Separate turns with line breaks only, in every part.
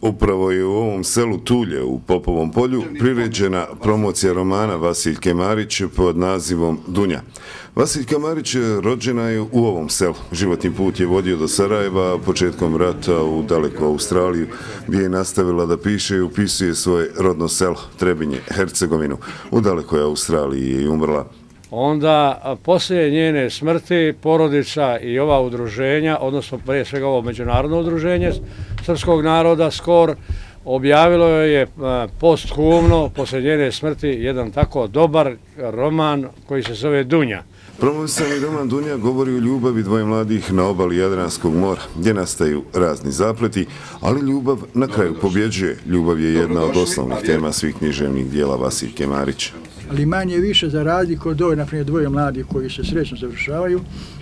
Upravo je u ovom selu Tulje u Popovom polju priređena promocija romana Vasiljke Marić pod nazivom Dunja. Vasiljka Marić rođena je u ovom selu. Životni put je vodio do Sarajeva, početkom rata u daleku Australiju, gdje je nastavila da piše i upisuje svoje rodno selo, Trebinje, Hercegovinu. U dalekoj Australiji je umrla
onda poslije njene smrti porodica i ova udruženja, odnosno prije svega ovo međunarodno udruženje srpskog naroda, skor, objavilo je posthumno poslije njene smrti jedan tako dobar roman koji se zove Dunja.
Promovisani roman Dunja govori o ljubavi dvoje mladih na obali Jadranskog mora, gdje nastaju razni zapleti, ali ljubav na kraju pobjeđuje. Ljubav je jedna od osnovnih tema svih književnih dijela Vasiljke Marića
ali manje više za razliku od ove, naprimjer, dvoje mladih koji se srećno završavaju.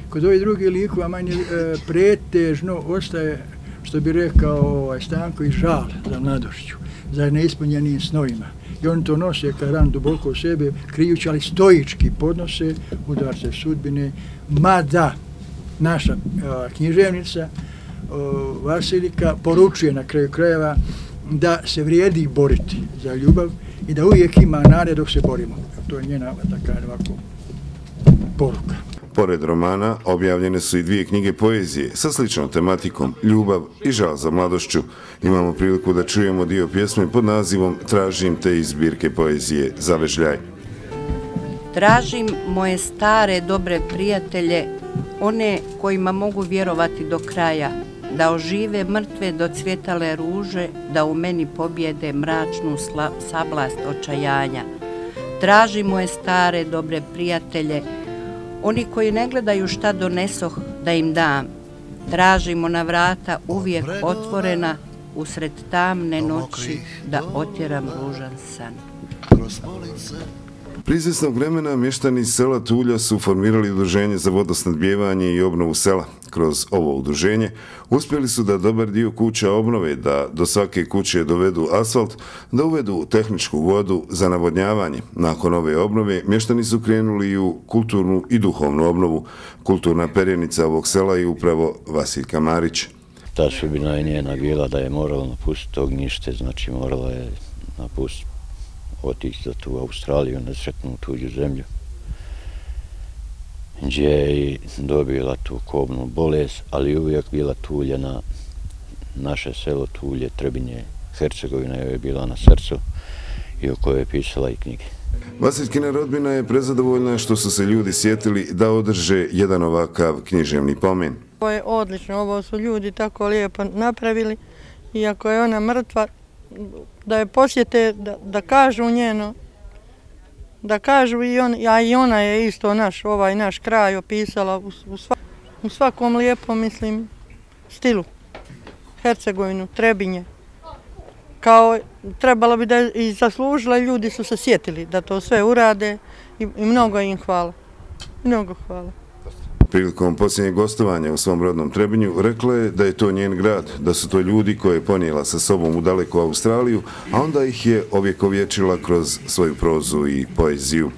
Kod ovih drugih likova manje e, pretežno ostaje, što bi rekao ovaj, Stanko, i žal za mladošću, za neispunjenim snovima. I oni to nose kao ran duboko u sebe, krijući, ali stojički podnose udarce sudbine, mada naša a, književnica o, Vasilika poručuje na kraju krajeva da se vrijedi boriti za ljubav i da uvijek ima nade dok se borimo. To je njena taka ovako poruka.
Pored romana objavljene su i dvije knjige poezije sa sličnom tematikom Ljubav i žal za mladošću. Imamo priliku da čujemo dio pjesme pod nazivom Tražim te izbirke poezije Zavežljaj.
Tražim moje stare dobre prijatelje, one kojima mogu vjerovati do kraja, da ožive mrtve do cvjetale ruže, da u meni pobjede mračnu sablast očajanja. Traži moje stare, dobre prijatelje, oni koji ne gledaju šta donesoh da im dam. Tražimo na vrata uvijek otvorena, usred tamne noći, da otjeram ružan san. Kroz
Prizvesnog vremena mještani sela Tulja su formirali udruženje za vodosnadbjevanje i obnovu sela. Kroz ovo udruženje uspjeli su da dobar dio kuća obnove, da do svake kuće dovedu asfalt, da uvedu tehničku vodu za navodnjavanje. Nakon ove obnove mještani su krenuli u kulturnu i duhovnu obnovu. Kulturna perjenica ovog sela je upravo Vasiljka Marić.
Ta subina je njena bila da je morala napustiti ognjište, znači morala je napustiti otići za tu Australiju, nesretnu tuđu zemlju, gdje je dobila tu kobnu bolest, ali uvijek bila tuljena naše selo Tulje, Trebinje, Hercegovina je bila na srcu i o kojoj je pisala i knjige.
Vasiljkina rodbina je prezadovoljna što su se ljudi sjetili da održe jedan ovakav književni pomen.
Ovo je odlično, ovo su ljudi tako lijepo napravili, iako je ona mrtva, da je posjete, da, da kažu njeno, da kažu i, on, a i ona je isto naš, ovaj naš kraj opisala u, u, sva, u svakom lijepom, mislim, stilu. Hercegovinu, Trebinje. Kao trebalo bi da i zaslužila, ljudi su se sjetili da to sve urade i, i mnogo im hvala. Mnogo hvala
prilikom posljednjeg gostovanja u svom rodnom Trebinju, rekla je da je to njen grad, da su to ljudi koje je ponijela sa sobom u daleku Australiju, a onda ih je ovjekovječila kroz svoju prozu i poeziju.